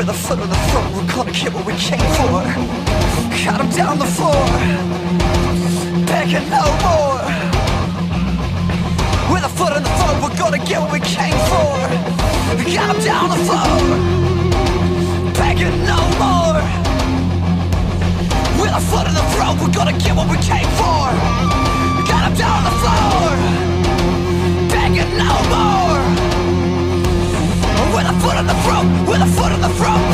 We're the foot of the throat, we're gonna get what we came for. Cut him down the floor. Begging no more. We're the foot on the throat, we're gonna get what we came for. Cut him down the floor. Begging no more. With a foot on the throat, we're gonna get what we came for. Cut him down the floor. Begging no more. With a foot on the throat. we're the a problem.